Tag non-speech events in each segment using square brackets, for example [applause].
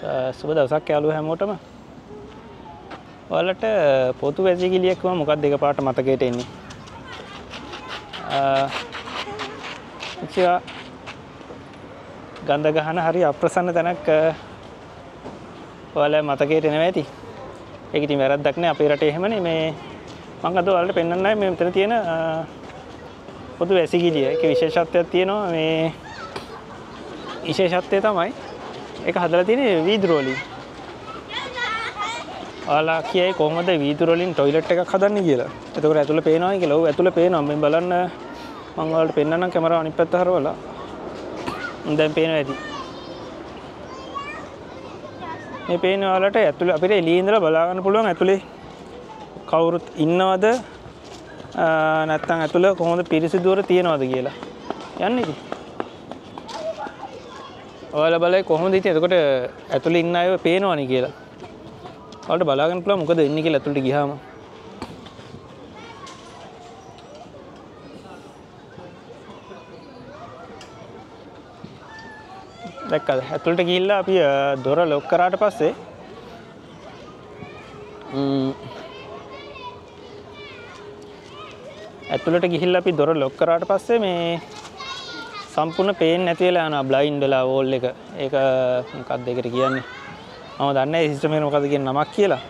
සුබ දවසක් යාලුව හැමෝටම. ඔයාලට පොතු වැසිකිලියෙක්ම මොකක් දෙක පාට මතකයට එන්නේ? ඉච්චා ගන්ධ ගහන හරි අප්‍රසන්න තැනක් ඔයාල මතකයට එනවා ඇති. ඒක ඉතින් වැරද්දක් නෑ. අපේ රටේ එහෙමනේ මේ මම අද ඔයාලට පෙන්වන්නයි මේ මෙතන තියෙන පොදු වැසිකිළිය. ඒක විශේෂත්වයක් තියෙනවා. මේ විශේෂත්වය තමයි ඒක හදලා තියෙන්නේ වීදුරු වලින්. ඔයාලා කියයි කොහොමද වීදුරු වලින් টয়ලට් එකක් හදන්නේ කියලා. එතකොට ඇතුළේ පේනවා කියලා. ඔව් ඇතුළේ පේනවා. මම බලන්න මම ඔයාලට පෙන්නන්නම් කැමරාව අනිත් පැත්ත හරවලා. දැන් පේනවා ඇති. මේ පේන ඔයාලට ඇතුළේ අපිට එළියේ ඉඳලා බලා ගන්න පුළුවන් ඇතුළේ කවුරුත් ඉන්නවද නැත්නම් ඇතුළේ කොහොමද පිරිසිදුවර තියනවද කියලා. යන්නේ ඉතින්. ඔයාලා බලයි කොහොමද ඉතින් එතකොට ඇතුළේ ඉන්න අයව පේනවනේ කියලා. ඔයාලට බලාගන්න පුළුවන් මොකද වෙන්නේ කියලා ඇතුළට ගියාම. දැක්කද ඇතුළට ගිහිල්ලා අපි දොර ලොක් කරාට පස්සේ ඇතුළට ගිහිල්ලා අපි දොර ලොක් කරාට පස්සේ මේ සම්පූර්ණ පේන් නැතිවෙලා යනවා බ්ලයින්ඩ් වෙලා වෝල් එක. ඒක මොකක්ද ඒකට කියන්නේ? මම දන්නේ නැහැ සිස්ටම් එක මොකක්ද කියන නමක් කියලා.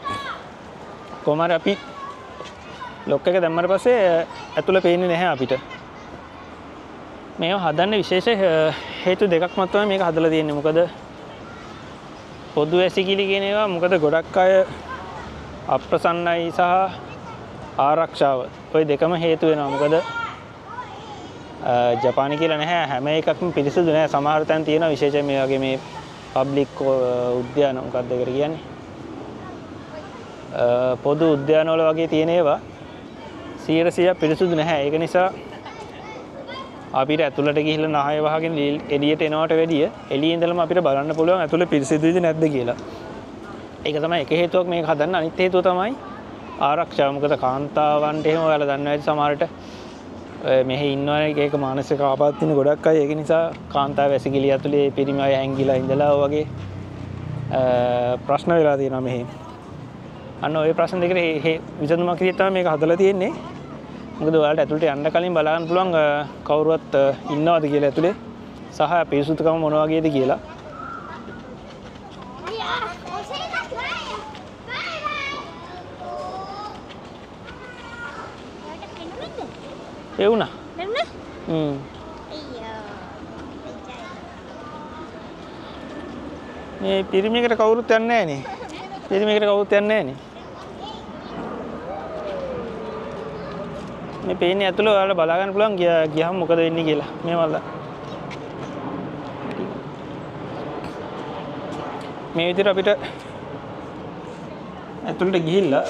කොහොම හරි අපි ලොක් එක දැම්මට පස්සේ ඇතුළේ පේන්නේ නැහැ අපිට. මේව හදන්න විශේෂ හේතු දෙකක් මත තමයි මේක හදලා තියෙන්නේ. මොකද පොදු වැසිකිලි කියන ඒවා මොකද ගොඩක් අය අප්‍රසන්නයි සහ ආරක්ෂාව. ওই දෙකම හේතු වෙනවා. මොකද ජපාන කියලා නැහැ. හැම එකක්ම පිරිසිදු නෑ සමහර තැන් තියෙනවා විශේෂයෙන් මේ වගේ මේ පබ්ලික් උද්‍යාන මොකක්ද ඒකට කියන්නේ? පොදු උද්‍යානවල වගේ තියෙන ඒවා. 100% පිරිසිදු නැහැ. ඒක නිසා අපිට ඇතුළට ගිහිල්ලා නහය වහගෙන එළියට එනවට වැඩිය එළියේ ඉඳලම අපිට බලන්න පුළුවන් ඇතුළේ පිරිසිදුද නැද්ද කියලා. ඒක තමයි එක හේතුවක් මේක හදන්න. අනිත් හේතුව තමයි ආරක්ෂාව. මොකද කාන්තාවන්ට එහෙම ඔයාලා දන්නවා ඇති සමහරට. මෙහ ඉන්නවන ඒක මානසික ආපත්තින ගොඩක් අය. ඒක නිසා කාන්තා වැසිකිලි ඇතුළේ පිරිමි අය හැංගිලා ඉඳලා වගේ ප්‍රශ්න වෙලා තියෙනවා මෙහි. අන්න ඔය ප්‍රශ්න දෙකට ඒ විසඳුමක් විදිහට තමයි මේක හදලා තියෙන්නේ. මොකද ඔයාලට ඇතුළට යන්න කලින් බලන්න පුළුවන් කවුරුවත් ඉන්නවද කියලා ඇතුලේ. සහ පිරිසුදුකම මොන වගේද කියලා එවුණා හ්ම් මේ පිරිමිකට කවුරුත් යන්නේ නැහනේ. [laughs] පිරිමිකට කවුරුත් යන්නේ නැහනේ. මේ පේන්නේ ඇතුළේ ඔයාලා බලා ගන්න පුළුවන් ගියහම මොකද වෙන්නේ කියලා. මේ වල. මේ විදිහට අපිට ඇතුළට ගිහිල්ලා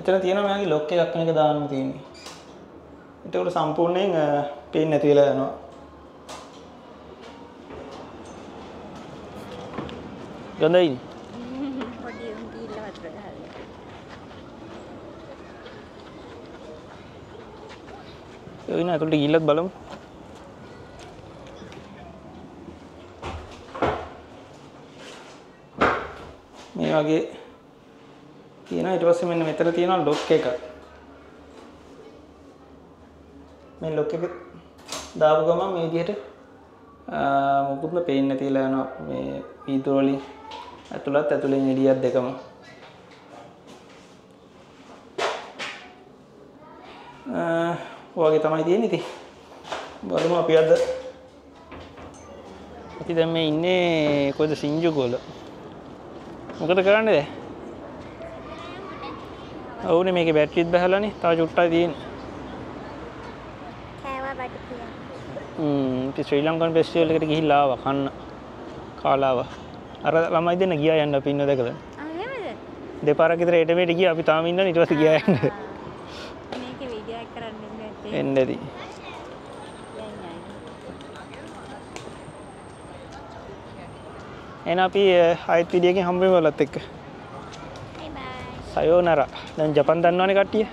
මෙතන තියෙනවා මෙයාගේ ලොක් එකක් මේක දාන්න තියෙන්නේ. එතකොට සම්පූර්ණයෙන් පේන්නේ නැති වෙලා යනවා. ගඳයි. පොඩි උන් ගිහිල්ලා වතුර ගහලා. ඒ වෙන ඇතුළට ගිහිල්ලත් බලමු. මේ වගේ තියෙනවා ඊට පස්සේ මෙන්න මෙතන තියෙනවා ලොක් එක. මේ ලොක් එක දාපු ගමන් මේ විදිහට මොකුත්ම පේන්නේ නැතිලා යනවා මේ වීදුරු වලින් ඇතුළත් ඇතුළෙන් එළියක් දෙකම. ඔයගේ තමයි තියෙන්නේ ඉතින්. බලමු අපි අද අපි දැන් මේ ඉන්නේ කොයිද සිංජුකෝල. මොකද කරන්නේ දැන්? ඔවුනේ මේකේ බැටරිත් බහලානේ. පියා. හ්ම් ඉතින් ශ්‍රී ලංකන් ෆෙස්ටිවල් එකට ගිහිල්ලා ආවා කන්න. කාලා ආවා. අර ළමයි දෙන්න ගියා යන්න අපි ඉන්න දැකලා. ආ එහෙමද? දෙපාරක් විතර එට මෙට ගියා අපි තාම ඉන්නනේ ඊට පස්සේ ගියා යන්න. මේකේ වීඩියෝ එක කරන්න ඉන්නේ එන්න ඇති. එහෙනම් අපි ආයෙත් විඩියෝ එකකින් හම්බ වෙමු ඔයාලත් එක්ක. බයි බයි. සයෝනරා. දැන් ජපන් දන්නවනේ කට්ටිය.